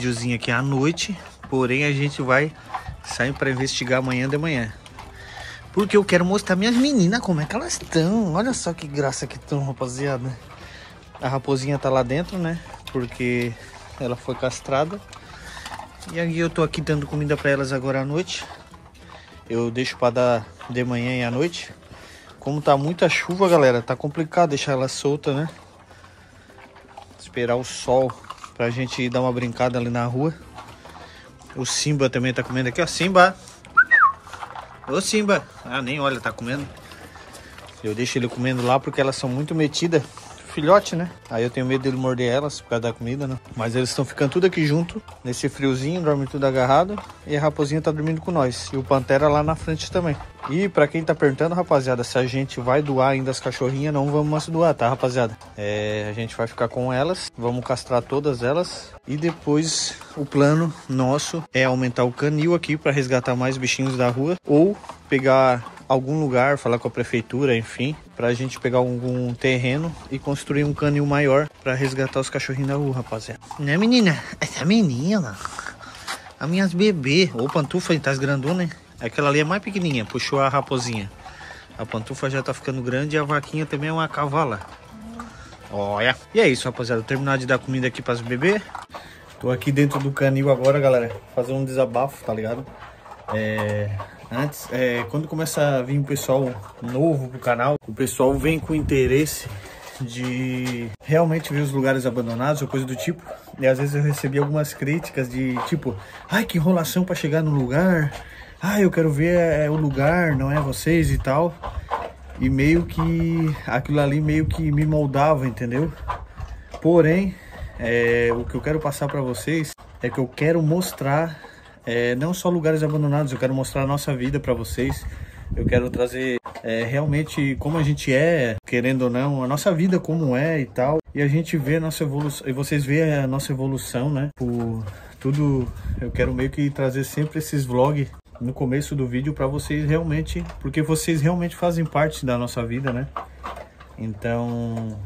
videozinho aqui à noite, porém a gente vai sair para investigar amanhã de manhã. Porque eu quero mostrar minhas meninas como é que elas estão. Olha só que graça que estão, rapaziada. A raposinha tá lá dentro, né? Porque ela foi castrada. E aí eu tô aqui dando comida para elas agora à noite. Eu deixo para dar de manhã e à noite. Como tá muita chuva, galera, tá complicado deixar ela solta, né? Esperar o sol pra gente dar uma brincada ali na rua. O Simba também tá comendo aqui, ó. Simba! Ô Simba! Ah, nem olha, tá comendo. Eu deixo ele comendo lá porque elas são muito metidas filhote, né? Aí eu tenho medo dele morder elas por causa da comida, né? Mas eles estão ficando tudo aqui junto, nesse friozinho, dormem tudo agarrado. E a raposinha tá dormindo com nós. E o Pantera lá na frente também. E para quem tá perguntando, rapaziada, se a gente vai doar ainda as cachorrinhas, não vamos mais doar, tá, rapaziada? É, a gente vai ficar com elas, vamos castrar todas elas. E depois o plano nosso é aumentar o canil aqui para resgatar mais bichinhos da rua. Ou pegar algum lugar, falar com a prefeitura, enfim, para a gente pegar algum terreno e construir um canil maior para resgatar os cachorrinhos da rua, rapaziada. Né, menina? Essa menina, as minhas bebê. Ô, pantufa, tá grandona, hein? Aquela ali é mais pequenininha, puxou a raposinha. A pantufa já tá ficando grande e a vaquinha também é uma cavala. Olha. E é isso, rapaziada. Terminar de dar comida aqui para as bebês. Tô aqui dentro do canil agora, galera. Fazer um desabafo, tá ligado? É, antes, é, quando começa a vir um pessoal novo pro canal, o pessoal vem com interesse de realmente ver os lugares abandonados ou coisa do tipo. E às vezes eu recebi algumas críticas de tipo, ai que enrolação para chegar no lugar. Ah, eu quero ver é, o lugar, não é vocês e tal. E meio que aquilo ali meio que me moldava, entendeu? Porém, é, o que eu quero passar para vocês é que eu quero mostrar é, não só lugares abandonados, eu quero mostrar a nossa vida para vocês. Eu quero trazer é, realmente como a gente é, querendo ou não, a nossa vida como é e tal. E a gente vê a nossa evolução, e vocês vê a nossa evolução, né? Por tudo, eu quero meio que trazer sempre esses vlogs no começo do vídeo para vocês realmente, porque vocês realmente fazem parte da nossa vida, né? Então,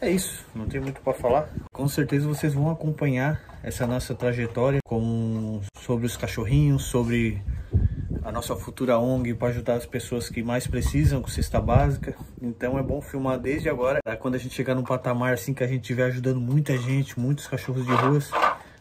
é isso, não tem muito para falar. Com certeza vocês vão acompanhar essa nossa trajetória com sobre os cachorrinhos, sobre a nossa futura ONG para ajudar as pessoas que mais precisam com cesta básica. Então é bom filmar desde agora, quando a gente chegar num patamar assim que a gente estiver ajudando muita gente, muitos cachorros de ruas,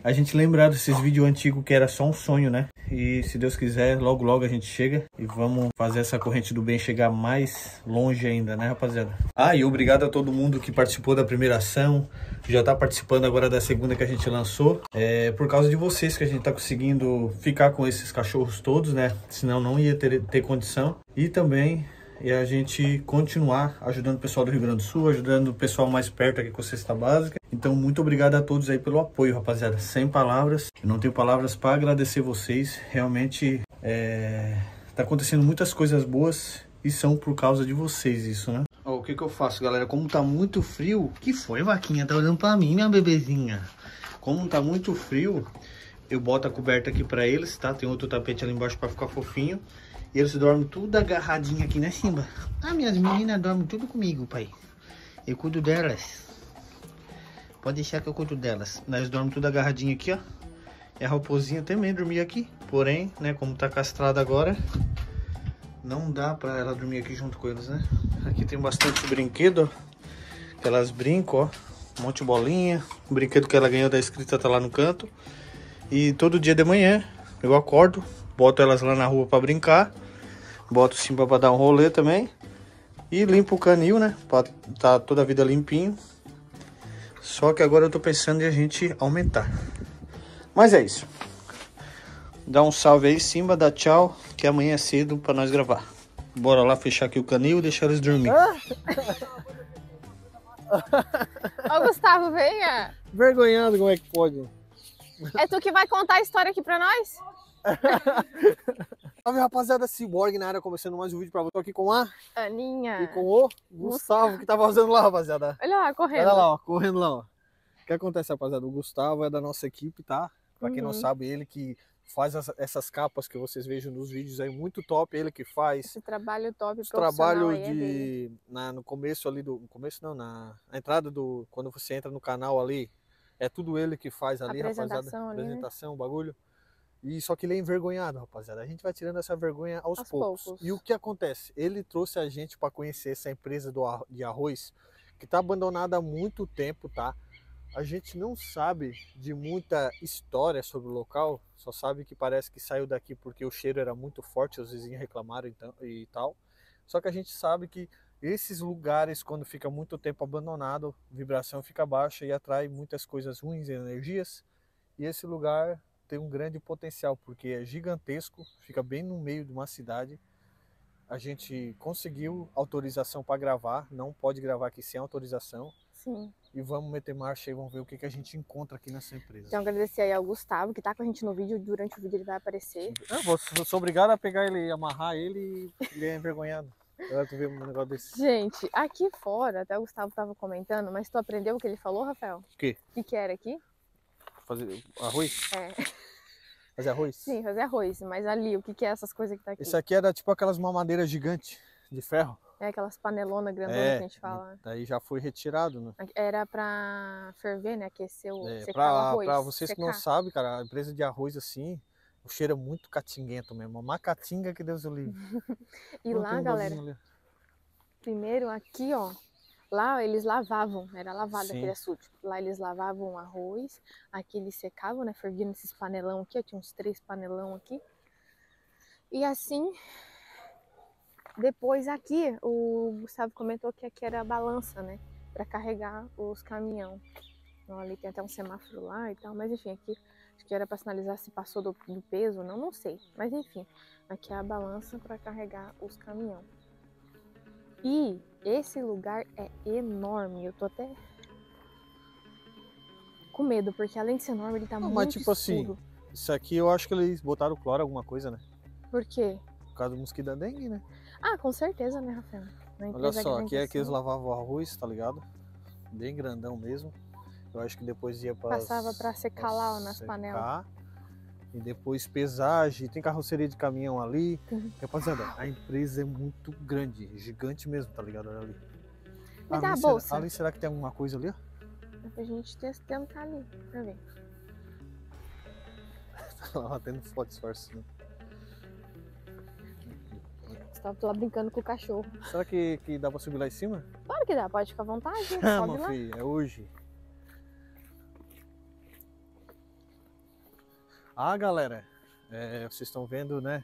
a gente lembrar desses vídeos antigos que era só um sonho, né? E se Deus quiser, logo logo a gente chega e vamos fazer essa corrente do bem chegar mais longe ainda, né, rapaziada? Ah, e obrigado a todo mundo que participou da primeira ação, já tá participando agora da segunda que a gente lançou. É por causa de vocês que a gente tá conseguindo ficar com esses cachorros todos, né? Senão não ia ter, ter condição. E também e a gente continuar ajudando o pessoal do Rio Grande do Sul, ajudando o pessoal mais perto aqui com a cesta básica. Então, muito obrigado a todos aí pelo apoio, rapaziada. Sem palavras, eu não tenho palavras para agradecer vocês. Realmente, é... tá acontecendo muitas coisas boas e são por causa de vocês isso, né? O que que eu faço, galera? Como tá muito frio... que foi, vaquinha? Tá olhando pra mim, minha bebezinha. Como tá muito frio, eu boto a coberta aqui pra eles, tá? Tem outro tapete ali embaixo pra ficar fofinho. Eles dormem tudo agarradinho aqui, né, Simba? Ah, minhas meninas dormem tudo comigo, pai. Eu cuido delas. Pode deixar que eu cuido delas. Elas dormem tudo agarradinho aqui, ó. E a raposinha também dormia aqui. Porém, né, como tá castrada agora, não dá pra ela dormir aqui junto com eles, né? Aqui tem bastante brinquedo, ó. Que elas brincam, ó. Um monte de bolinha. O brinquedo que ela ganhou da escrita tá lá no canto. E todo dia de manhã eu acordo, boto elas lá na rua para brincar. Boto o Simba para dar um rolê também. E limpo o canil, né? Pra tá toda a vida limpinho. Só que agora eu tô pensando em a gente aumentar. Mas é isso. Dá um salve aí, Simba, dá tchau, que amanhã é cedo para nós gravar. Bora lá fechar aqui o canil e deixar eles dormir. Ô Gustavo, venha. Vergonhando, como é que pode? É tu que vai contar a história aqui pra nós? Salve rapaziada, Cyborg na área, começando mais um vídeo pra você. Tô aqui com a Aninha. e com o Gustavo, que tá fazendo lá, rapaziada. Olha lá, correndo. Olha lá, ó, correndo lá, ó. O que acontece, rapaziada? O Gustavo é da nossa equipe, tá? Pra quem não Uhum. sabe, ele que faz as- essas capas que vocês vejam nos vídeos aí, muito top, ele que faz. Esse trabalho top Esse trabalho é de. Na, no começo ali do. No começo não, na, na entrada do. Quando você entra no canal ali, É tudo ele que faz ali, Apresentação rapaziada. ali, né? Apresentação, bagulho. E só que ele é envergonhado, rapaziada. A gente vai tirando essa vergonha aos, Aos poucos. poucos. E o que acontece? Ele trouxe a gente para conhecer essa empresa do de arroz que tá abandonada há muito tempo, tá? A gente não sabe de muita história sobre o local, só sabe que parece que saiu daqui porque o cheiro era muito forte, os vizinhos reclamaram então, e tal. Só que a gente sabe que esses lugares, quando fica muito tempo abandonado, a vibração fica baixa e atrai muitas coisas ruins e energias. E esse lugar tem um grande potencial, porque é gigantesco, fica bem no meio de uma cidade. A gente conseguiu autorização para gravar, não pode gravar aqui sem autorização. Sim. E vamos meter marcha e vamos ver o que, que a gente encontra aqui nessa empresa. Então agradecer aí ao Gustavo, que tá com a gente no vídeo. Durante o vídeo ele vai aparecer. Eu vou, eu sou obrigado a pegar ele, amarrar ele e ele é envergonhado. Agora tu vê um negócio desse. Gente, aqui fora, até o Gustavo tava comentando, mas tu aprendeu o que ele falou, Rafael? O quê? O que, que era aqui? Fazer arroz? É, Fazer arroz? sim, fazer arroz. Mas ali, o que, que é essas coisas que tá aqui? Esse aqui era tipo aquelas mamadeiras gigantes de ferro. É aquelas panelonas grandonas É, que a gente fala. Daí já foi retirado, né? Era pra ferver, né? Aquecer o É, secar o pra, arroz. pra vocês que não secar. sabem, cara, a empresa de arroz assim, o cheiro é muito catinguento mesmo. Uma catinga que Deus o livre. E Não, lá, galera, primeiro aqui, ó. Lá eles lavavam, era lavado Sim. aquele açude. Lá eles lavavam o arroz, aqui eles secavam, né? Ferviam nesses panelão aqui, ó, tinha uns três panelão aqui. E assim, depois aqui, o Gustavo comentou que aqui era a balança, né? Pra carregar os caminhão. Então, ali tem até um semáforo lá e tal, mas enfim, aqui acho que era pra sinalizar se passou do, do peso não, não sei. Mas enfim, aqui é a balança para carregar os caminhão. E esse lugar é enorme. Eu tô até com medo, porque além de ser enorme, ele tá Não, muito mas tipo assim, escuro. Isso aqui eu acho que eles botaram cloro alguma coisa, né? Por quê? Por causa do mosquito da dengue, né? Ah, com certeza, né, Rafael? Olha só, aqui é que eles assim, lavavam o arroz, tá ligado? Bem grandão mesmo. Eu acho que depois ia para Passava pra secar lá, ó, nas panelas. E depois pesagem, tem carroceria de caminhão ali. Uhum. Rapaziada, a empresa é muito grande, gigante mesmo, tá ligado? Olha ali. Me dá a ali, bolsa. Será, ali será que tem alguma coisa ali? É pra gente tentar ali, pra ver. Tá lá tendo foto disfarçando. Você tava lá brincando com o cachorro. Será que, que dá pra subir lá em cima? Claro que dá, pode ficar à vontade. Chama, filho, é hoje. Ah, galera, é, vocês estão vendo, né?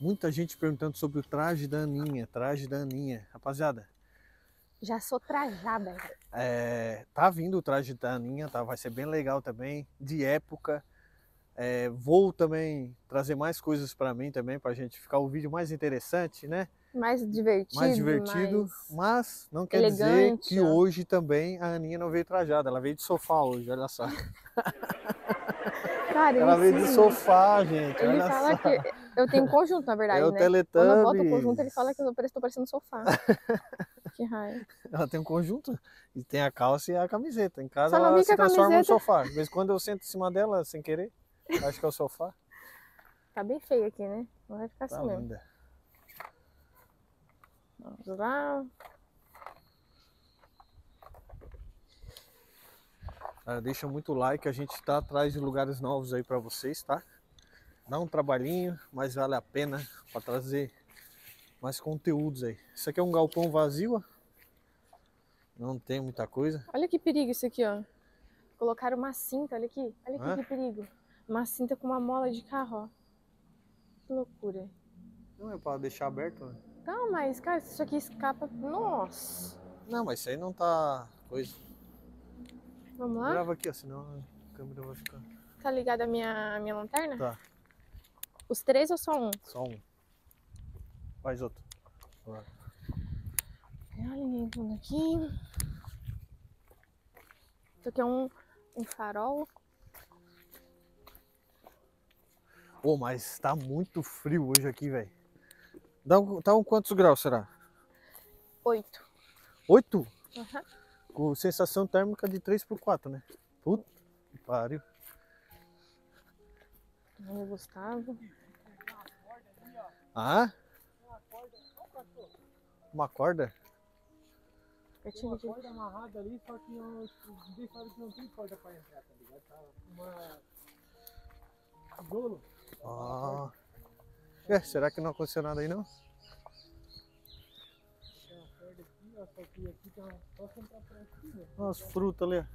Muita gente perguntando sobre o traje da Aninha, traje da Aninha. Rapaziada, Já sou trajada. é, tá vindo o traje da Aninha, tá? Vai ser bem legal também, de época. É, vou também trazer mais coisas pra mim também, pra gente ficar o vídeo mais interessante, né? Mais divertido. mais divertido, mais- mas não quer dizer elegante, que ó. hoje também a Aninha não veio trajada, ela veio de sofá hoje, olha só. Cara, Ela veio de sim, sofá, gente, Ele fala só. que. Eu tenho um conjunto, na verdade, É o né? Quando eu boto o conjunto, ele fala que eu estou parecendo um sofá. que raio. Ela tem um conjunto e tem a calça e a camiseta. Em casa Só ela se transforma camiseta- sofá. De vez em quando eu sento em cima dela sem querer, acho que é o sofá. Tá bem feio aqui, né? Não vai ficar Tá assim mesmo. linda. Vamos lá. Cara, deixa muito like, a gente tá atrás de lugares novos aí pra vocês, tá? Dá um trabalhinho, mas vale a pena pra trazer mais conteúdos aí. Isso aqui é um galpão vazio, ó. Não tem muita coisa. Olha que perigo isso aqui, ó. Colocaram uma cinta, olha aqui. Olha aqui Hã? que perigo. Uma cinta com uma mola de carro, ó. Que loucura. Não é pra deixar aberto, né? Não, mas, cara, se isso aqui escapa. Nossa. Não, mas isso aí não tá coisa. Vamos lá? Grava aqui, ó, senão a câmera vai ficar. Tá ligada a minha, minha lanterna? Tá, Os três ou só um? só um. Faz outro. Olha tudo aqui. Isso aqui é um, um farol. Ô, mas tá muito frio hoje aqui, velho. Dá um, tá um quantos graus será? Oito. Oito? Aham. Com sensação térmica de 3 por 4, né? Puta que pariu. Olha o Gustavo. Ah? Uma corda? Pertinho de... corda amarrada ali, só que não, ninguém sabe que não tem corda pra entrar, tá ligado? Tá uma... Tijolo. Ah. É, será que não aconteceu nada aí não? Umas frutas ali.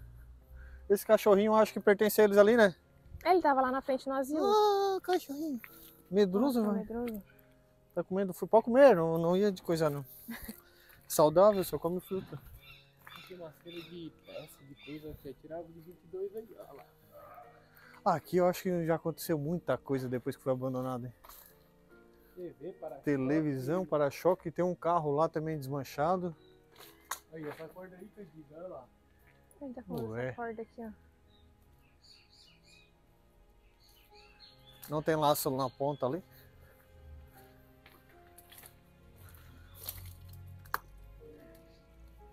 Esse cachorrinho eu acho que pertence a eles ali, né? É, Ele tava lá na frente no asilo. Ah, cachorrinho. Medroso, Nossa, velho. medroso. Tá comendo fruta. Pode comer, não, não ia de coisa não. Saudável, só come fruta. Tem uma série de peças, de coisa que é de 22 aí, ó lá. Aqui eu acho que já aconteceu muita coisa depois que foi abandonado. hein? TV, para Televisão, para-choque, tem um carro lá também desmanchado. Aí, essa corda aí digo, olha lá. Ele tá Ué. essa corda aqui, ó. Não tem laço na ponta ali.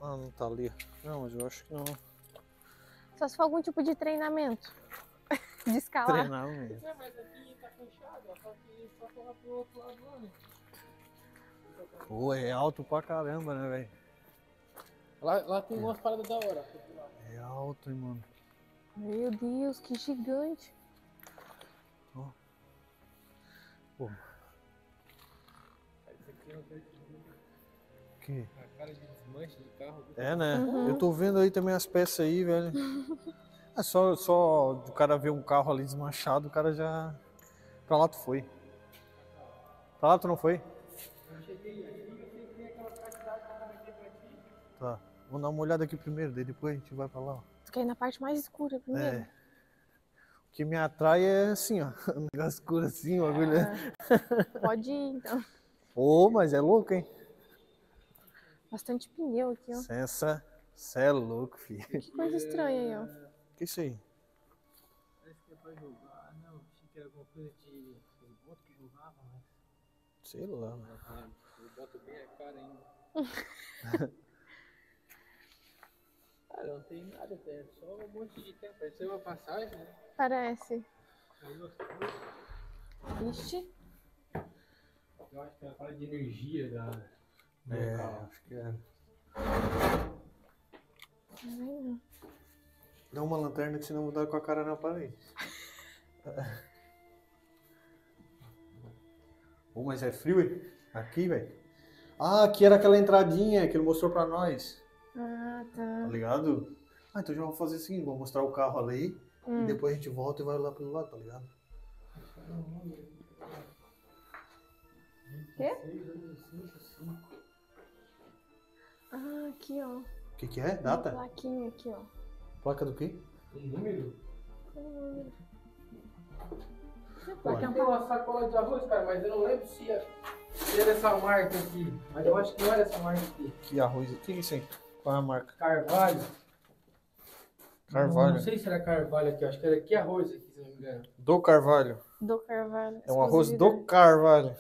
Ah, não tá ali. Não, mas eu acho que não. Só se for algum tipo de treinamento. de escalar. Treinamento. É, mas aqui tá fechado, ó, só que só pro outro lado lá, né? Pô, é alto pra caramba, né, velho? Lá, lá tem umas paradas da hora. ó. É alto, hein, mano. Meu Deus, que gigante. Pô, Isso aqui é um que... a cara de desmanche de carro. do É, né? Uhum. Eu tô vendo aí também as peças aí, velho. É só, só o cara ver um carro ali desmanchado, o cara já. Pra lá tu foi. Pra lá tu não foi? Tá. Vamos dar uma olhada aqui primeiro, daí depois a gente vai pra lá. ó. Tu quer ir na parte mais escura primeiro? É. O que me atrai é assim, ó. Um negócio escuro assim, o bagulho. Ah, pode ir, então. Ô, mas é louco, hein? Bastante pneu aqui, ó. Sensa. Cê é louco, filho. Que coisa estranha aí, ó. Que isso aí? Parece que é pra jogar. Ah, não, achei que era alguma coisa de. Botos que jogava, mas. Sei lá, mano. Eu boto bem a cara ainda. Cara, não tem nada, é só um monte de tempo. Pareceu uma passagem, né? Parece. Ixi. Eu acho que é a parada de energia da. É, local. acho que é. Ai, Dá uma lanterna que senão vou dar com a cara na parede. Ô, mas é frio, hein? Aqui, velho. Ah, aqui era aquela entradinha que ele mostrou pra nós. Ah, Tá tá. ligado? Ah, então já vou fazer o seguinte, vou mostrar o carro ali e Hum. depois a gente volta e vai lá pelo lado, tá ligado? Quê? Ah, aqui, ó. O que que é? Uma Data? plaquinha aqui, ó. Placa do quê? Um número? Hum. Aqui tem uma sacola de arroz, cara, mas eu não lembro se era, se era essa marca aqui. Mas eu acho que não era essa marca aqui. Que arroz? O que é isso aí? Qual é a marca? Carvalho. Carvalho. Não sei se era Carvalho aqui, acho que era que arroz aqui, se não me engano. Do Carvalho. Do Carvalho. É um arroz do Carvalho.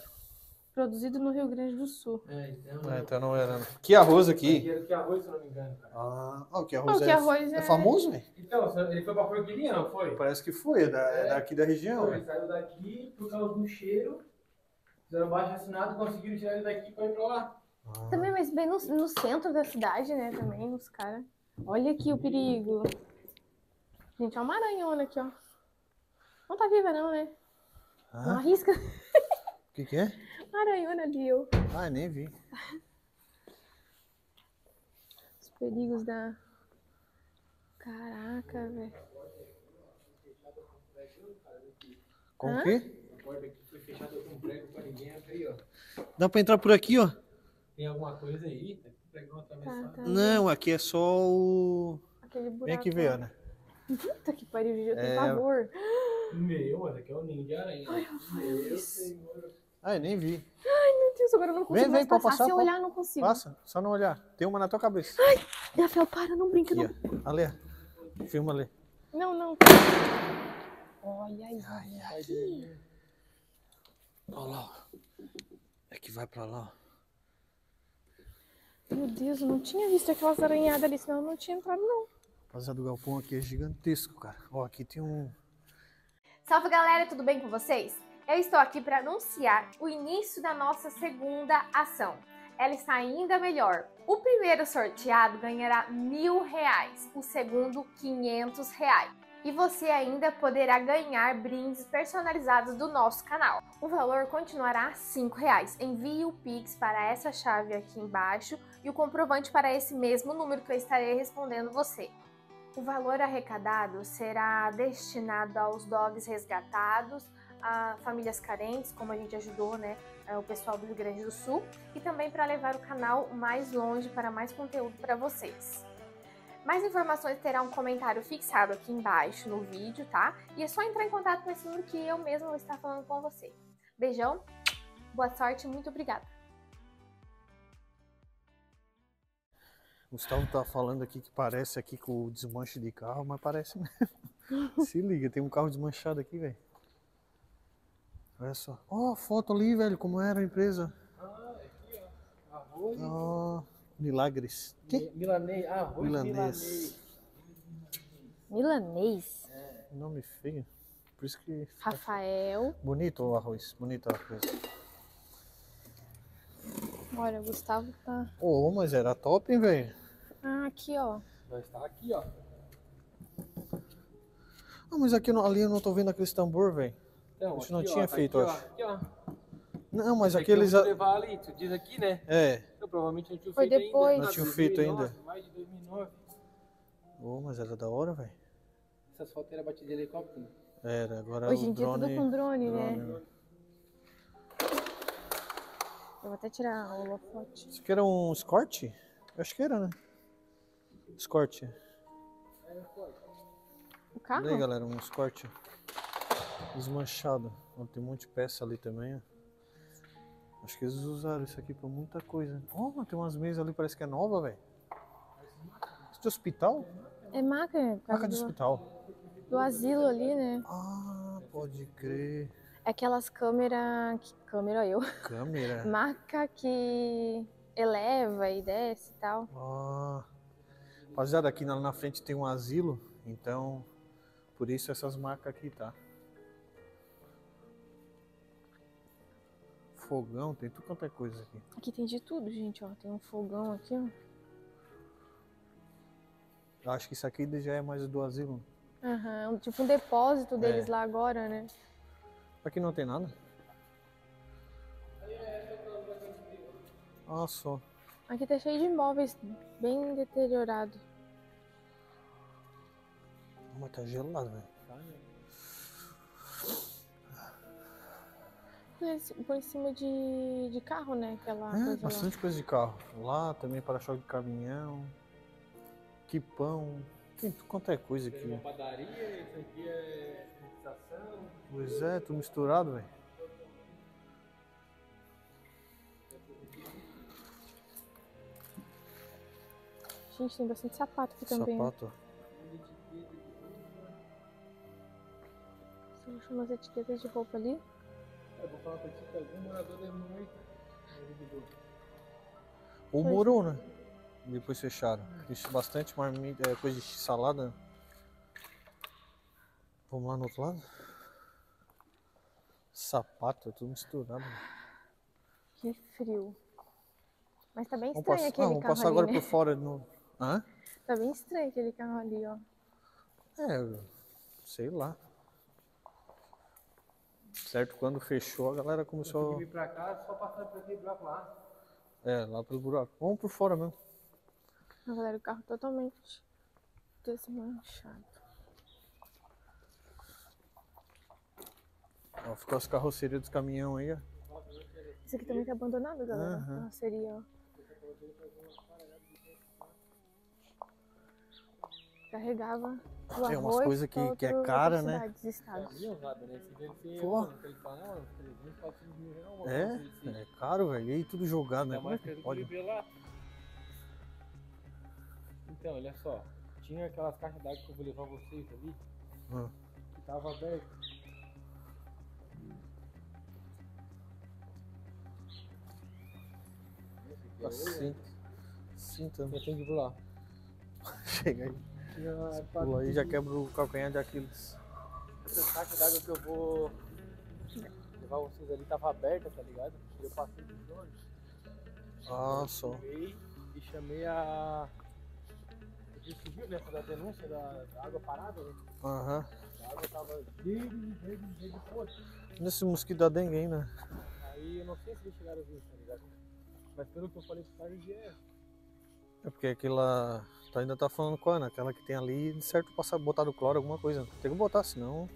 Produzido no Rio Grande do Sul. É, então. É, então não era. né? Que arroz aqui? Aqui era que arroz, se não me engano, cara. Ah, o que arroz o é? que arroz é é... famoso, velho? Então, ele foi pra Forquilinha, não foi? Parece que foi, é, da, é daqui da região, Ele velho. saiu daqui por causa do cheiro. Fizeram baixo assinado, conseguiram tirar ele daqui pra ir pra lá. Ah, Também, mas bem no, no centro da cidade, né? Também, os caras. Olha aqui o perigo. Gente, é uma aranhona aqui, ó. Não tá viva, não, né? Não Ah, arrisca. o que que é? Aranhona ali, ó. Ah, nem vi. Os perigos da. Caraca, velho. Com o quê? A porta aqui foi fechada com prego pra ninguém abrir, ó. Dá pra entrar por aqui, ó? Tem alguma coisa aí? Tá o. Tá. Não, aqui é só o... Aquele buraco. Vem aqui ver, Ana. Puta que pariu, eu tenho É. pavor. Meu, mas aqui é um ninho de aranha. Meu senhor. Ah, eu nem vi. Meu Deus, agora eu não consigo Vem, vem, passar. passar, Se eu olhar, eu não consigo. Passa, só não olhar. Tem uma na tua cabeça. Rafael, para, não brinca. Aqui, Não, ó. Ali, ó. Filma ali. não. não. Olha aí. aqui. Olha lá, ó. É que vai pra lá, ó. Meu Deus, eu não tinha visto aquelas aranhadas ali, senão eu não tinha entrado, não. Rapaziada, do galpão aqui é gigantesco, cara. Ó, aqui tem um... Salve galera, tudo bem com vocês? Eu estou aqui para anunciar o início da nossa segunda ação. ela está ainda melhor. O primeiro sorteado ganhará mil reais, o segundo quinhentos reais. E você ainda poderá ganhar brindes personalizados do nosso canal. O valor continuará 5 reais. Envie o Pix para essa chave aqui embaixo e o comprovante para esse mesmo número que eu estarei respondendo você. O valor arrecadado será destinado aos dogs resgatados, a famílias carentes, como a gente ajudou, né, o pessoal do Rio Grande do Sul, e também para levar o canal mais longe para mais conteúdo para vocês. Mais informações terá um comentário fixado aqui embaixo no vídeo, tá? E é só entrar em contato com esse número que eu mesmo vou estar falando com você. Beijão, boa sorte, muito obrigada. Gustavo tá falando aqui que parece aqui com o desmanche de carro, mas parece mesmo. Se liga, tem um carro desmanchado aqui, velho. Olha só. Ó, a foto ali, velho, como era a empresa. Ah, aqui, ó. Arroz. Ó, milagres. Que? Milanês. Ah, arroz Milanês. milanês. Milanês. Nome feio. Por isso que. Rafael. Bonito o arroz, bonito o arroz. Olha, o Gustavo tá. Ô, mas era top, hein, velho? Ah, aqui, ó. Nós tá aqui, ó. Ah, mas aqui no- ali eu não tô vendo aqueles tambor, velho. Então, A gente não ó, tinha tá feito, aqui, acho. ó, Aqui, ó. Não, mas Esse aqui aqueles. eu vou levar ali, tu diz aqui, né? É. Eu provavelmente não tinha Foi feito depois. ainda. Não tinha feito 2009, ainda. Mais de 2009. Ô, mas era da hora, velho. Essas fotos eram batidas de helicóptero. Era, agora Hoje em dia é drone. tudo com drone, drone, né? Eu vou até tirar o holofote. Isso aqui era um Escort? Eu acho que era, né? Escort. O carro? Olha aí, galera, um Escort. Desmanchado. Ó, tem um monte de peça ali também, ó. Acho que eles usaram isso aqui pra muita coisa. Ó, mas tem umas mesas ali, parece que é nova, velho. Isso de hospital? É maca, é causa de do, hospital. do asilo ali, né? Ah, pode crer. É aquelas câmeras. que- Câmera eu. Câmera. Marca que eleva e desce e tal. Ah. Rapaziada, aqui na, na frente tem um asilo, então por isso essas marcas aqui, tá? Fogão, tem tudo quanto é coisa aqui. Aqui tem de tudo, gente, ó. Tem um fogão aqui, ó. Eu acho que isso aqui já é mais do asilo. Aham, um- tipo um depósito deles É. lá agora, né? Aqui não tem nada? Ah, só. Aqui tá cheio de imóveis bem deteriorado. Mas tá gelado, velho. Por em cima de, de carro, né? Aquela É, coisa lá. bastante coisa de carro. Lá também para-choque de caminhão. Que pão. Tem tudo quanto é coisa Tem aqui. uma padaria, isso aqui é fixação. Pois é, tudo misturado, velho. Gente, tem bastante sapato aqui também. Sapato. Você achou umas etiquetas de roupa ali? Eu vou falar pra ti que algum morador deve morrer. Ou Pois é. morou, né? Depois fecharam. Tem bastante marmita, é, coisa de salada. Vamos lá no outro lado? Sapato, é tudo misturado. Que frio. Mas tá bem Vamos estranho passar, aquele vamos carro passar ali, agora né? por fora de novo. Hã? Tá bem estranho aquele carro ali, ó. É, sei lá. Certo, quando fechou, a galera Eu começou. vir pra cá, só passar por aquele buraco lá. É, lá pelo buraco. Vamos por fora mesmo. A galera, o carro totalmente desmanchado. Ó, ficou as carrocerias dos caminhão aí, ó. Esse aqui também tá abandonado, galera. Aham. Ah, seria, ó. Carregava o Tem umas arroz coisas que- que é cara, né? Pô. mano, Ele fala, não, 300, 400 mil reais. uma É, é caro, velho. E aí tudo jogado, né? Como é eu pode? Então, olha só. Tinha aquelas caixas d'água que eu vou levar vocês ali. Ah. Que tava aberto. Assim. Sim, também. tem que ir lá. Chega aí. Pula aí já quebra o calcanhar de Aquiles. Essas caixas d'água que eu vou levar vocês ali tava aberta, tá ligado? Eu passei de ônibus. Ah, só. Chamei e chamei a. Você viu nessa da denúncia da, da água parada? Né? Aham. A água tava verde, verde, verde, podre. Nesse mosquito da dengue ainda. Aí eu não sei se eles chegaram a ver, tá ligado? Mas pelo que eu falei pro Carlos, é. É porque aquela. Tu ainda tá falando com a Ana, aquela que tem ali, de certo passar, botar do cloro, alguma coisa. Tem que botar, senão.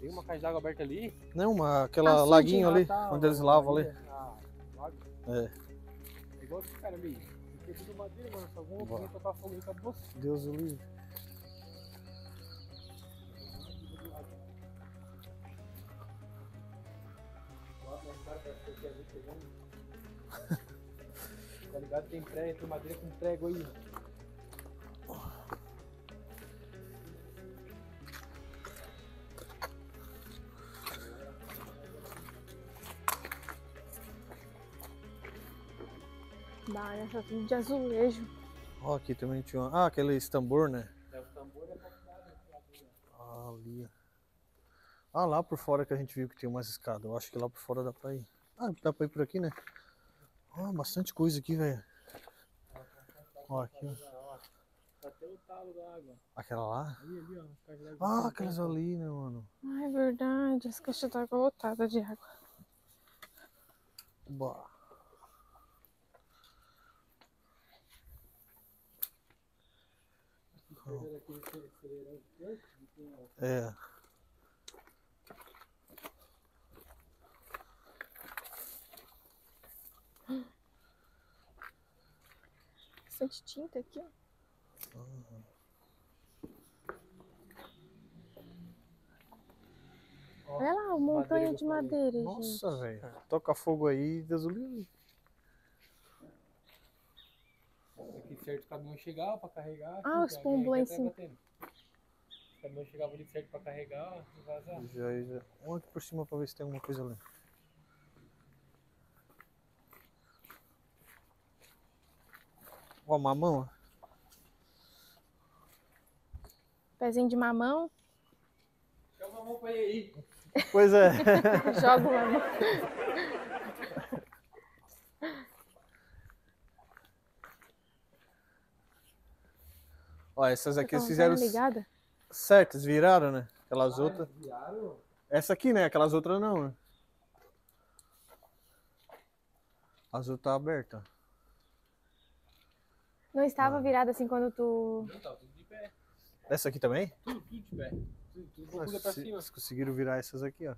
Tem uma caixa d'água aberta ali. Não, uma, aquela Açude. laguinho Ah, ali, tá, onde eles lavam ali. Ah, lago. É. É igual esse cara ali. Tem tudo madeira, mano. Só vão Boa. alguém tocar fogo e acabou. Deus o livre. Tá ligado? Tem prego, tem madeira com prego aí. Bah, essa tudo de azulejo. Ó, aqui também tinha. uma- Ah, aquele tambor, né? É o tambor é pra Ah, ali. Ah, lá por fora que a gente viu que tem umas escadas. Eu acho que lá por fora dá pra ir. Ah, dá pra ir por aqui, né? Ah, bastante coisa aqui, velho. Ó, aqui, ó. Até o talo da água. Aquela lá? Ali, ali, ó. Ah, aquelas ali, né, mano? Ah, é verdade. As caixas d'água lotadas de água. Bah. É. Bastante tinta aqui, ó. Olha lá, uma montanha de madeira, gente. Nossa, velho. Toca fogo aí, Deus livre. Aqui certo o caminhão chegava pra carregar. Ah, os pombos lá em até cima. batendo. O caminhão chegava ali certo pra carregar e vazar. Já, já. Vamos aqui por cima pra ver se tem alguma coisa ali. Ó, mamão. Pezinho de mamão. Chama a mão pra ele aí. Pois é. Joga o mamão. Ó, essas aqui eles Tá fizeram ligada? certas, viraram, né? Aquelas outras. Ah, Viraram? Essa aqui, né? Aquelas outras não, né? As outras tá aberta. Não estava virada assim quando tu. Não, tá tudo de pé. Essa aqui também? Tudo, tudo de pé. Tudo, tudo Ah, pula pra se- cima. Eles conseguiram virar essas aqui, ó.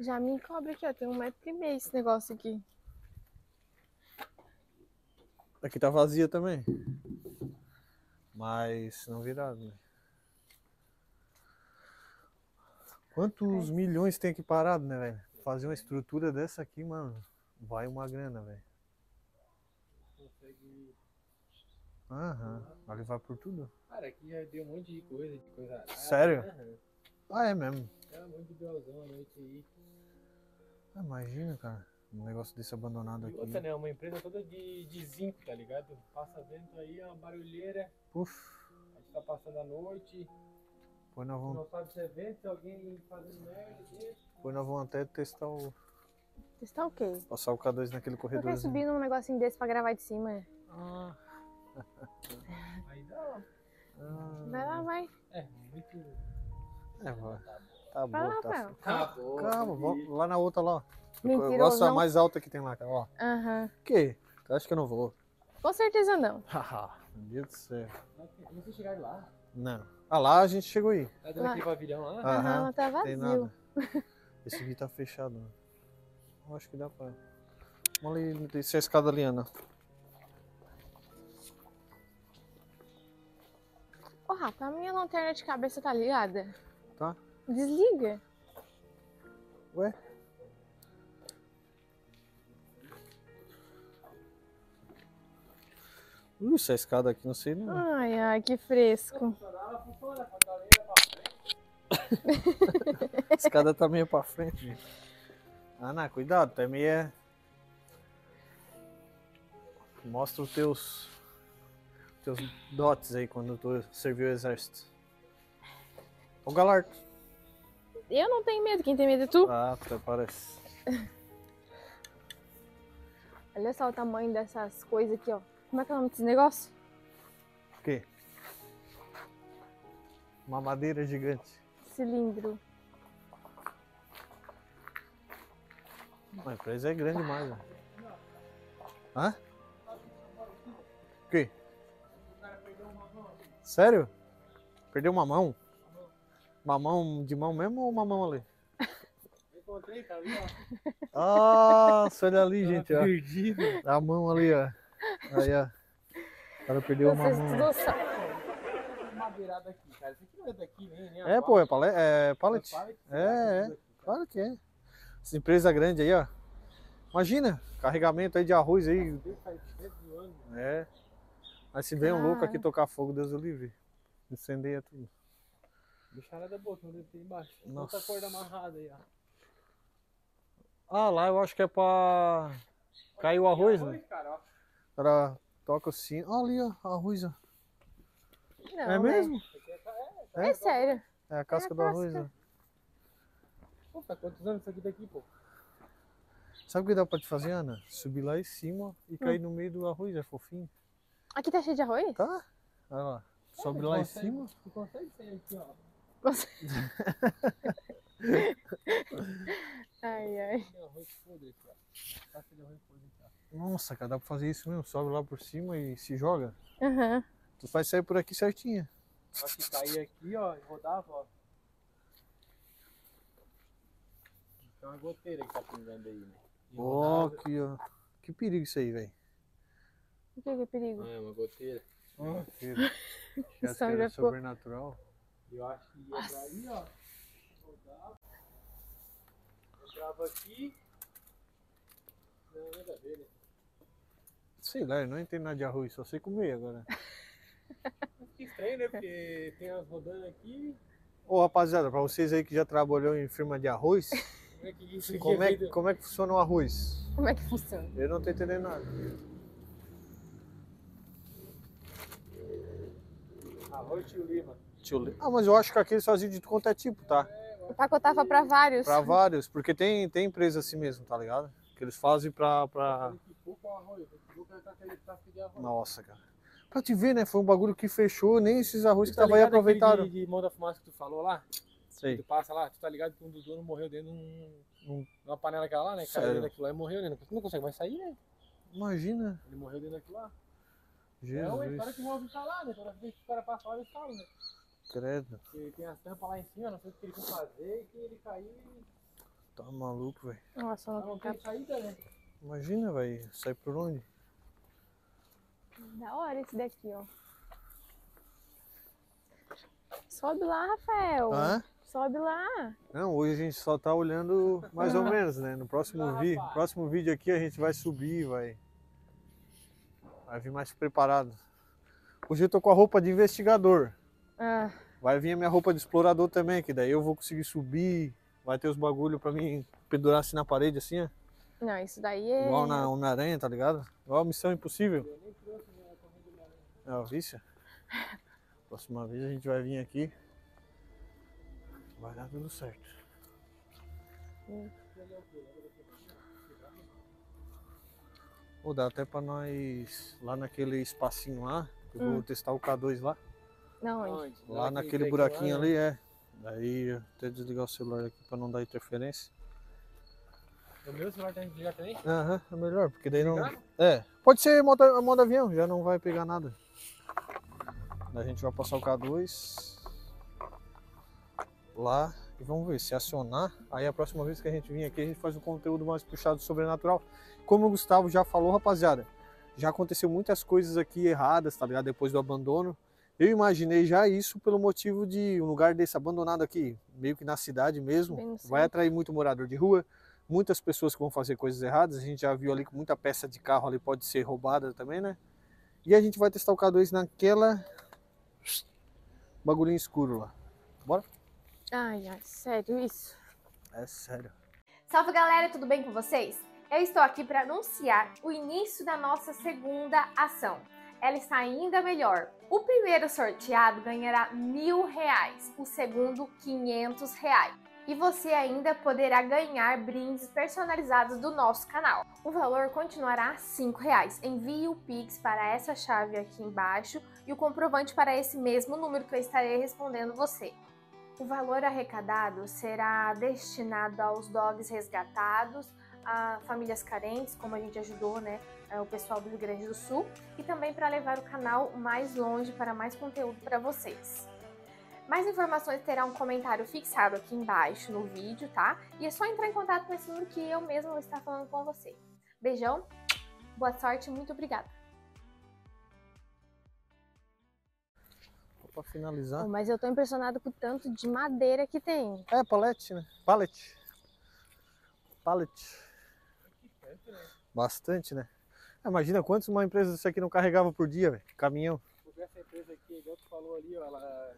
Já me encobre aqui, ó. Tem um metro e meio esse negócio aqui. Aqui tá vazia também. Mas não viraram, né? Quantos milhões tem aqui parado, né, velho? Fazer uma estrutura dessa aqui, mano, vai uma grana, velho. Consegue. Aham. Vai por tudo. Cara, aqui já deu um monte de coisa, de coisa arada. Sério? Aham. Ah, é mesmo. É um monte de belzão à noite aí. Ah, imagina, cara. Um negócio desse abandonado E aqui. outra, né? Uma empresa toda de, de zinco, tá ligado? Passa vento aí, é uma barulheira. Puf. A gente tá passando a noite. Depois nós vamos, Não sabe se é vento, se é alguém fazendo merda nós vamos até testar o. Testar o quê? Passar o K2 naquele Eu corredor. subir num negocinho desse pra gravar de cima. é. Ah, Aí dá. ah, Vai lá, vai. É, muito. É, vai. Tá Vai bom, lá, tá. Tá bom. Calma, vamos lá na outra lá. ó. Eu gosto da mais alta que tem lá, cara. Ó. Aham. Que? Tu acha que eu não vou? Com certeza não. Haha, meu Deus do céu. Vocês chegaram lá? Não. Ah, lá a gente chegou aí. Tá dando aquele pavilhão lá? Aham, Aham, ela tá Tem vazio. nada. Esse aqui tá fechado. né? Eu acho que dá pra. Vamos ali descer a escada ali, Ana. Ô, Rafa, a minha lanterna de cabeça tá ligada? Tá? Desliga. Ué? Ui, essa escada aqui, não sei não. Ai, ai, que fresco. A escada tá meio pra frente. gente. Ana, cuidado, tá meio. Mostra os teus. Teus dotes aí quando tu serviu o exército. Ô, Galarto. Eu não tenho medo, quem tem medo é tu. Ah, até parece. Olha só o tamanho dessas coisas aqui, ó. Como é que é o nome desse negócio? O quê? Uma madeira gigante. Cilindro. A empresa é grande demais, velho. Hã? O quê? Sério? Perdeu uma mão? Uma mão de mão mesmo ou uma mão ali? Encontrei, tá ali, ó. Ah, olha ali, gente, ó. Perdido. A mão ali, ó. Aí, ó. O cara perdeu uma mão. tudo sa- Madeirada aqui, cara. Isso aqui não é daqui, nem, nem É, pô, é, pau. pallet, é pallet. É, é. aqui, cara. Claro que é. Essa empresa grande aí, ó. Imagina, carregamento aí de arroz aí. Deus faz 500 anos. É. Aí se vem um louco aqui Cara. tocar fogo, Deus o livre. Incendeia tudo. Bicharada botou, deve ter embaixo. Nossa. Outra corda amarrada aí, ó. Ah, lá eu acho que é pra cair o arroz, né? Arroz, cara, ó. O cara toca o sino. Ah, ali, ó, arroz, ó. Não, é né? mesmo? É sério. É a casca a do arroz. Pô, tá quantos anos isso aqui daqui, pô? Sabe o que dá pra te fazer, Ana? Subir lá em cima e cair Hum. no meio do arroz, é fofinho. Aqui tá cheio de arroz? Tá? Olha lá. Sobe Tu lá em consegue- cima. Tu consegue sair aqui, ó. Você- ai, ai. Ó. Nossa, cara, dá pra fazer isso mesmo. Sobe lá por cima e se joga. Aham. Tu vai sair por aqui certinho. Só que cair aqui, ó, e rodava, ó. Tem uma goteira que tá pingando aí, né? Ó, rodava- que, ó. Que perigo isso aí, velho. O que que é perigo? Ah, é uma goteira. Acho que Só era já ficou- sobrenatural. Eu acho que ia pra aí, ó. Entrava aqui. Não, nada a ver, né? Sei lá, eu não entendo nada de arroz, só sei comer agora. Que estranho, né? Porque tem as rodando aqui. Ô, rapaziada, pra vocês aí que já trabalhou em firma de arroz, Como é que isso aqui como é, feito? como é que funciona o arroz? Como é que funciona? Eu não tô entendendo nada. Arroz tio Lima. Tio Lê. Ah, mas eu acho que aqui eles faziam de tudo quanto é tipo, tá? Empacotava pra vários. Pra vários, porque tem, tem empresa assim mesmo, tá ligado? Que eles fazem pra. pra... Que pouco arroz. Que pouco é aquele casca de arroz. Nossa, cara. Pra te ver, né? Foi um bagulho que fechou, nem esses arroz que Tu tá tava aí aproveitaram. De, de mão da fumaça que tu falou lá? Sei. Tu passa lá, tu tá ligado que um dos donos morreu dentro de um, Um- uma panela aquela lá, né? Sério? Caiu dentro daquilo lá e morreu, né? Tu não consegue mais sair, né? Imagina. Ele morreu dentro daquilo lá. É uma história Jesus. que envolve falar, né? Toda vez que o cara passa lá, eles falam, né? Credo. Que tem as tampas lá em cima, não sei o que ele foi fazer, e que ele caiu e Tá maluco, velho. Nossa, não, não tem saída, né? Imagina, velho. Sai por onde? Da hora esse daqui, ó. Sobe lá, Rafael. Hã? Sobe lá. Não, hoje a gente só tá olhando mais ou menos, né? No próximo, vi próximo vídeo aqui a gente vai subir, vai. Vai vir mais preparado. Hoje eu tô com a roupa de investigador. Ah, Vai vir a minha roupa de explorador também, que daí eu vou conseguir subir. Vai ter os bagulho pra mim pendurar assim na parede, assim, ó. não, isso daí é. Igual na Homem-Aranha, tá ligado? Igual a Missão Impossível. É, ó, vício. Próxima vez a gente vai vir aqui. Vai dar tudo certo. Ou dá até pra nós lá naquele espacinho lá. Eu vou Hum. testar o K2 lá. Não, onde? Lá naquele buraquinho ali, é. Daí eu até desligar o celular aqui pra não dar interferência. O meu celular tá desligado também? Aham, é melhor, porque daí não. É, pode ser modo, modo avião, já não vai pegar nada. Daí a gente vai passar o K2 lá e vamos ver se acionar. Aí a próxima vez que a gente vir aqui, a gente faz um conteúdo mais puxado sobrenatural. Como o Gustavo já falou, rapaziada, já aconteceu muitas coisas aqui erradas, tá ligado? Depois do abandono. Eu imaginei já isso pelo motivo de um lugar desse abandonado aqui, meio que na cidade mesmo, Bem vai atrair muito morador de rua, muitas pessoas que vão fazer coisas erradas. A gente já viu ali que muita peça de carro ali pode ser roubada também, né? E a gente vai testar o K2 naquela bagulhinho escuro lá. Bora? Ai, ai, sério isso? É sério. Salve galera, tudo bem com vocês? Eu estou aqui para anunciar o início da nossa segunda ação. Ela está ainda melhor. O primeiro sorteado ganhará mil reais, o segundo quinhentos reais. E você ainda poderá ganhar brindes personalizados do nosso canal. O valor continuará R$ reais. Envie o Pix para essa chave aqui embaixo e o comprovante para esse mesmo número que eu estarei respondendo você. O valor arrecadado será destinado aos dogs resgatados, a famílias carentes, como a gente ajudou, né, é, o pessoal do Rio Grande do Sul, e também para levar o canal mais longe para mais conteúdo para vocês. Mais informações terá um comentário fixado aqui embaixo no vídeo, tá? E é só entrar em contato com esse número que eu mesmo vou estar falando com você. Beijão, boa sorte e muito obrigada. Pra finalizar. Oh, mas eu tô impressionado com o tanto de madeira que tem. É, palete, né? Pallet. Pallet. Bastante, né? Imagina quantos uma empresa dessa aqui não carregava por dia, velho. Caminhão. Essa empresa aqui, igual tu falou ali, ó, ela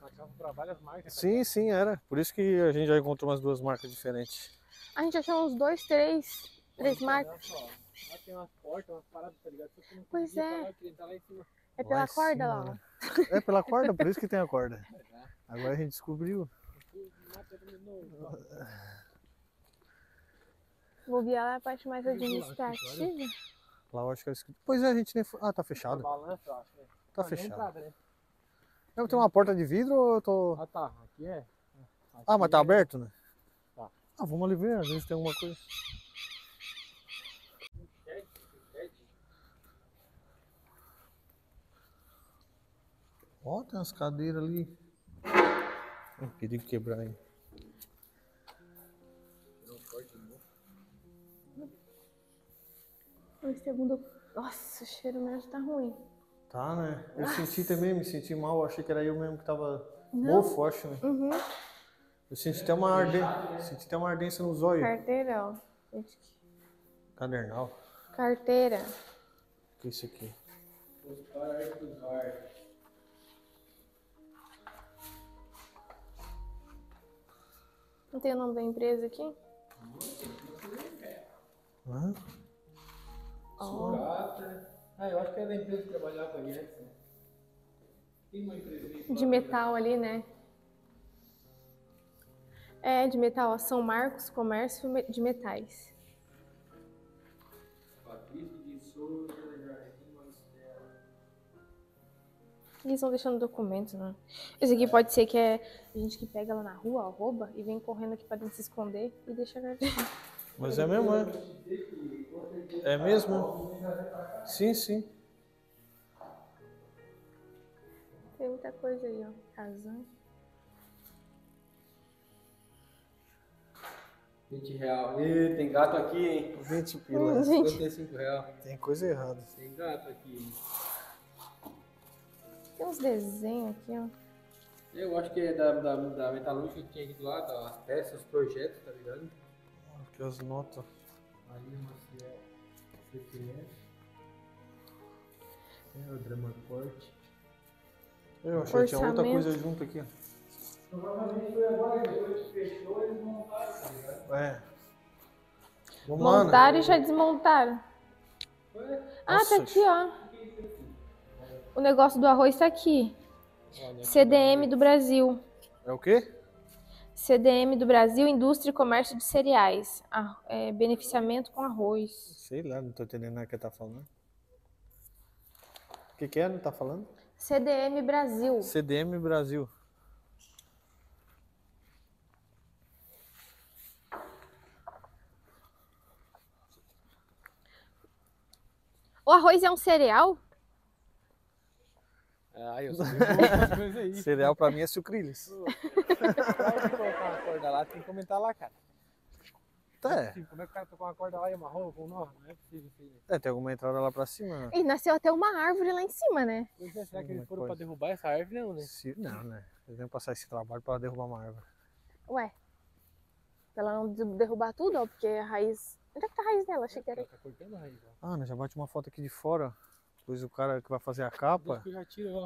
sacava várias marcas. Sim, sim, era. Por isso que a gente já encontrou umas duas marcas diferentes. A gente achou uns dois, três, três marcas. Olha só, lá tem umas portas, umas paradas, tá ligado? Só que não Pois é. parar. É pela Lá corda cima, lá, né? É pela corda, por isso que tem a corda. Agora a gente descobriu. Ver lá a parte mais administrativa. Lá eu acho que era escrito. Pois é, a gente nem foi. Ah, tá fechado. Balança, eu acho. né? Tá nem fechado. entrada, né? Eu tenho uma porta de vidro ou eu tô. Ah tá, aqui é. Ah, mas tá Aqui é- aberto, né? Tá. Ah, vamos ali ver, às vezes tem alguma coisa. Ó, tem umas cadeiras ali. Tem perigo de quebrar aí. Segundo. Nossa, o cheiro mesmo tá ruim. Tá, né? Eu senti também, me senti mal, achei que era eu mesmo que tava Não. mofo, acho, né? Uhum. Eu senti até uma ardência, senti até uma ardência nos olhos. Carteira, ó. Cadernal. Carteira. O que é isso aqui? Não tem o nome da empresa aqui? Hã? Surata. Ah, eu acho que é da empresa que trabalhava ali antes. né? Tem uma empresa ali. De metal ali, né? É, de metal, ó. São Marcos Comércio de Metais. Patrícia de Souza, Jardim Marcelo. Eles vão deixando documentos, né? Esse aqui pode ser que é gente que pega lá na rua, rouba e vem correndo aqui pra dentro se esconder e deixa a carteira. Mas é mesmo, é? É mesmo? Sim, sim. Tem muita coisa aí, ó. Casão. 20 real. Ih, tem gato aqui, hein? 20 Hum, pila. gente, 55 real. Tem coisa errada. Tem gato aqui. hein? tem uns desenhos aqui, ó. Eu acho que é da, da, da metalúrgica que tinha aqui do lado, ó, as peças, os projetos, tá ligado? Aqui as notas. Ali Maciel, CPF. É o Drama Corte. Eu achei que tinha outra coisa junto aqui. Provavelmente foi agora, depois que fechou, eles montaram, tá ligado? É. Né? Montaram e já desmontaram. Ah, tá aqui, ó. O negócio do arroz tá aqui. CDM do Brasil. É o quê? CDM do Brasil, Indústria e Comércio de Cereais. Ah, é, beneficiamento com arroz. Sei lá, não tô entendendo nada que ele tá falando. O que que é, não tá falando? CDM Brasil. CDM Brasil. O arroz é um cereal? Ah, eu aí. Cereal pra mim é sucrilhos. Pode colocar uma corda lá, tem que comentar lá, cara. Tá, é. Como é que o cara tocou uma corda lá e amarrou com um nó? Não é possível? É, tem alguma entrada lá pra cima. E nasceu até uma árvore lá em cima, né? Pois é, será que eles foram pra coisa. derrubar essa árvore? Não, né? Se- Não, né? Eles vêm passar esse trabalho pra derrubar uma árvore. Ué. Pra ela não de- derrubar tudo, ó, porque a raiz. Onde é que tá a raiz dela? Achei que era. Ela tá cortando a raiz, ó. Ah, né? Já bate uma foto aqui de fora. Depois o cara que vai fazer a capa,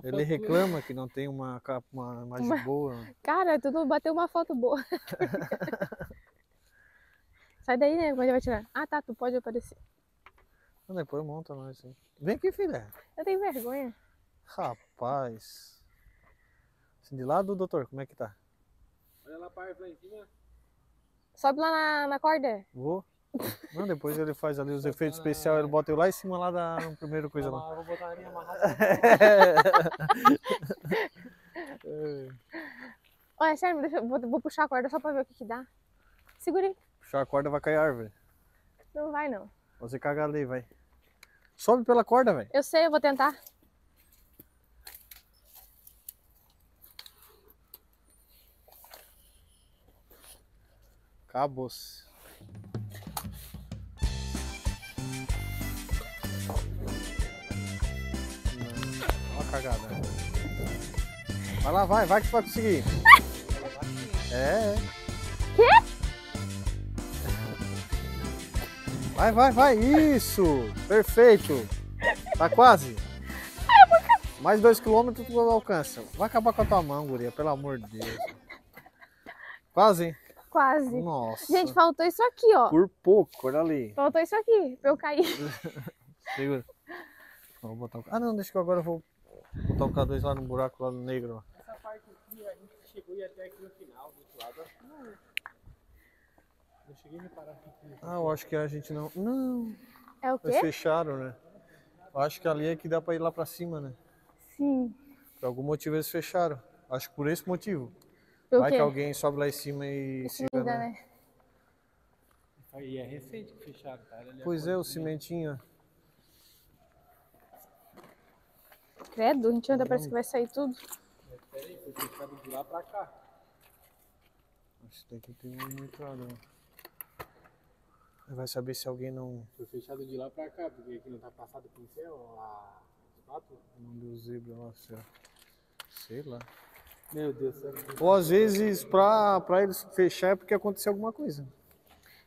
ele reclama que não tem uma capa, uma imagem Uma- boa. Cara, tu não bateu uma foto boa. Sai daí, né? Mas vai tirar. Ah, tá, tu pode aparecer. Ah, Depois monta nós, hein? Vem aqui, filha. Eu tenho vergonha. Rapaz. Assim, de lado, doutor, como é que tá? Olha lá pra árvore lá em cima. Sobe lá na, na corda. Vou? Não, depois ele faz ali os efeitos especiais, ele bota eu lá em cima lá da no primeiro coisa lá. Ah, vou botar a linha amarrada. Olha, sério, deixa, vou, vou puxar a corda só pra ver o que que dá. Segura aí. Puxar a corda vai cair a árvore. Não vai, não. Você cagar ali, vai. Sobe pela corda, velho. Eu sei, eu vou tentar. Acabou-se. Cagada. Vai lá, vai, vai que tu vai conseguir. É. é. Vai, vai, vai. Isso. Perfeito. Tá quase. Mais dois quilômetros tu alcança. Vai acabar com a tua mão, guria, pelo amor de Deus. Quase, hein? Quase. Nossa. Gente, faltou isso aqui, ó. Por pouco, olha ali. Faltou isso aqui pra eu cair. Segura. Vou botar o... Ah não, deixa que eu agora vou botar o K2 lá no buraco lá no negro. ó. Essa parte aqui, a gente chegou e até aqui no final, do outro lado. Acho que não. Eu cheguei a reparar aqui. que- Ah, eu acho que a gente não. Não, É o eles quê? fecharam, né? Eu acho que ali é que dá pra ir lá pra cima, né? Sim. Por algum motivo eles fecharam. Acho que por esse motivo. O Vai quê? que alguém sobe lá em cima e se engana. né? Aí é recente que fecharam, tá? Ele Pois é, o cimentinho. Credo, a gente anda, parece que vai sair tudo. Pera aí, foi fechado de lá pra cá. Acho que daqui tem uma entrada. ó. Vai saber se alguém não. Foi fechado de lá pra cá, porque aqui não tá passado o pincel, a espátula. Não deu zebra lá. Sei lá. Meu Deus do céu. Ou às vezes, pra, pra eles fechar é porque aconteceu alguma coisa.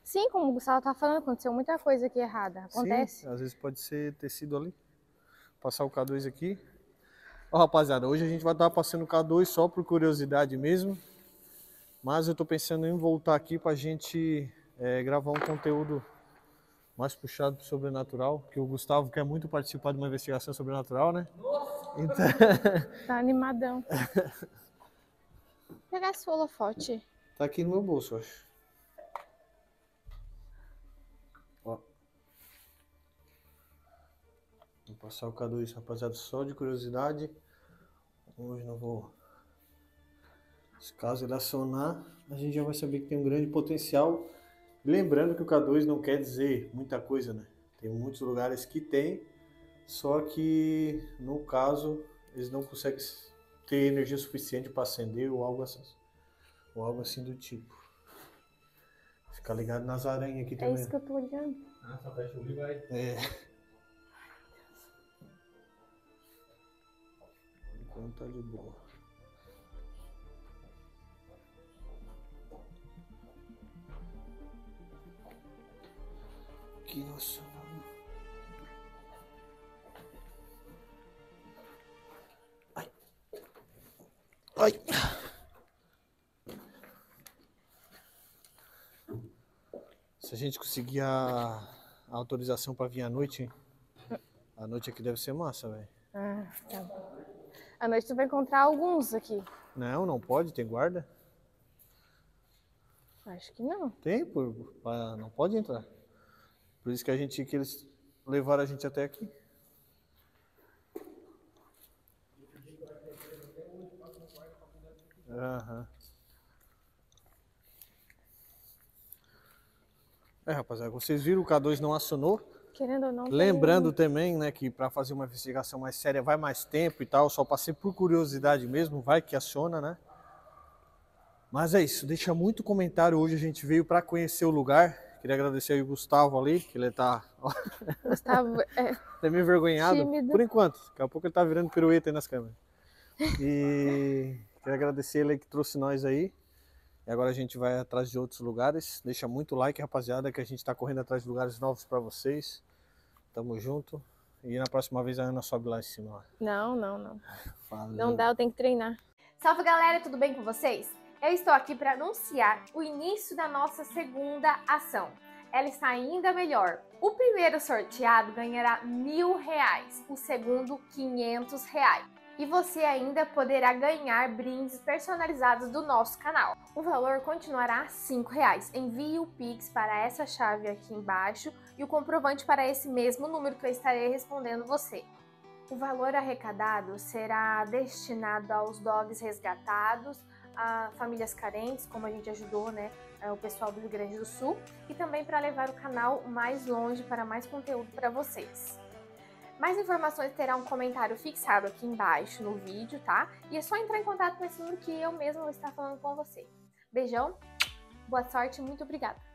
Sim, como o Gustavo tá falando, aconteceu muita coisa aqui errada. Acontece. Sim, às vezes pode ser tecido ali. Passar o K2 aqui. Ó, rapaziada, hoje a gente vai estar passando o K2 só por curiosidade mesmo. Mas eu tô pensando em voltar aqui pra gente é, gravar um conteúdo mais puxado pro sobrenatural. Que o Gustavo quer muito participar de uma investigação sobrenatural, né? Então, Tá animadão. Vou pegar esse holofote. tá aqui no meu bolso, eu acho. Ó. Vou passar o K2, rapaziada, só de curiosidade. Hoje não vou. Se caso ele acionar, a gente já vai saber que tem um grande potencial. Lembrando que o K2 não quer dizer muita coisa, né? Tem muitos lugares que tem, só que no caso eles não conseguem ter energia suficiente para acender ou algo assim, ou algo assim do tipo. Fica ligado nas aranhas aqui É também. isso que eu tô olhando. Ah, só fecha o e vai. É. Enquanto tá de boa. Que nossa. Ai. Ai. Se a gente conseguir a, a autorização para vir à noite, a noite aqui deve ser massa, velho. Ah, tá bom. À noite tu vai encontrar alguns aqui. Não, não pode, tem guarda? Acho que não. Tem, por, pra- não pode entrar. Por isso que a gente que eles levaram a gente até aqui. Aham. É, rapaziada, vocês viram o K2 não acionou? Querendo ou não. tem- Lembrando também, né, que para fazer uma investigação mais séria vai mais tempo e tal, só passei por curiosidade mesmo, vai que aciona, né? Mas é isso, deixa muito comentário hoje, a gente veio para conhecer o lugar. Queria agradecer o Gustavo ali, que ele tá Gustavo, é, até meio envergonhado, Tímido. por enquanto. Daqui a pouco ele tá virando pirueta aí nas câmeras. E queria agradecer ele que trouxe nós aí. E agora a gente vai atrás de outros lugares. Deixa muito like, rapaziada, que a gente tá correndo atrás de lugares novos para vocês. Tamo junto. E na próxima vez a Ana sobe lá em cima. Ó. não, não, não. Valeu. Não dá, eu tenho que treinar. Salve galera, tudo bem com vocês? Eu estou aqui para anunciar o início da nossa segunda ação. ela está ainda melhor. O primeiro sorteado ganhará mil reais, o segundo quinhentos reais. E você ainda poderá ganhar brindes personalizados do nosso canal. O valor continuará R$ reais. Envie o Pix para essa chave aqui embaixo e o comprovante para esse mesmo número que eu estarei respondendo você. O valor arrecadado será destinado aos dogs resgatados, a famílias carentes, como a gente ajudou, né, é, o pessoal do Rio Grande do Sul, e também para levar o canal mais longe para mais conteúdo para vocês. Mais informações terá um comentário fixado aqui embaixo no vídeo, tá? E é só entrar em contato com esse número que eu mesmo vou estar falando com você. Beijão, boa sorte e muito obrigada!